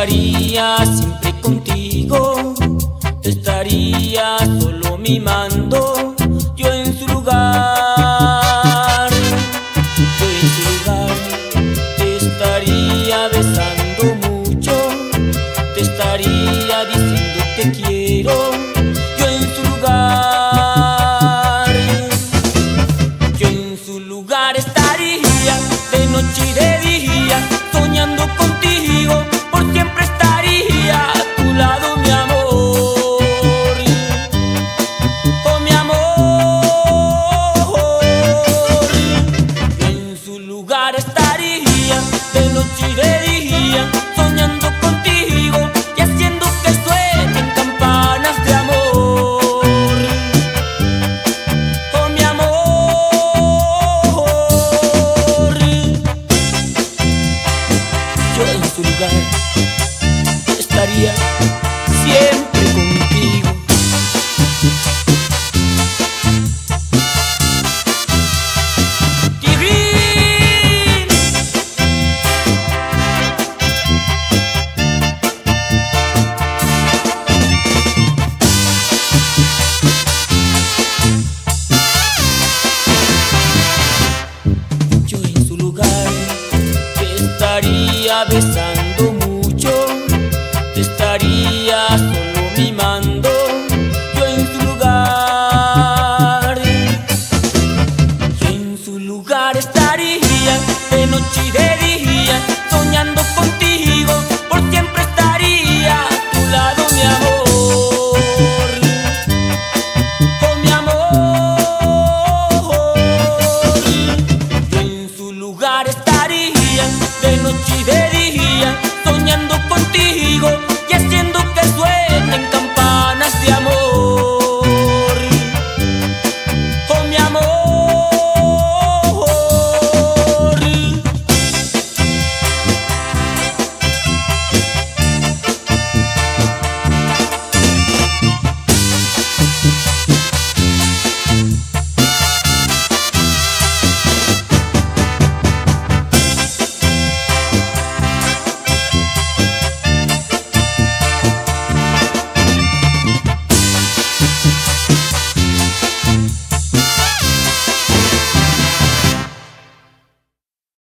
estaría siempre contigo, te estaría solo mimando, yo en su lugar, yo en su lugar, te estaría besando mucho, te estaría diciendo te quiero, lugar estaría de noche y de día, soñando contigo y haciendo que suenen campanas de amor. Oh, mi amor. Yo en su lugar estaría siempre cabeza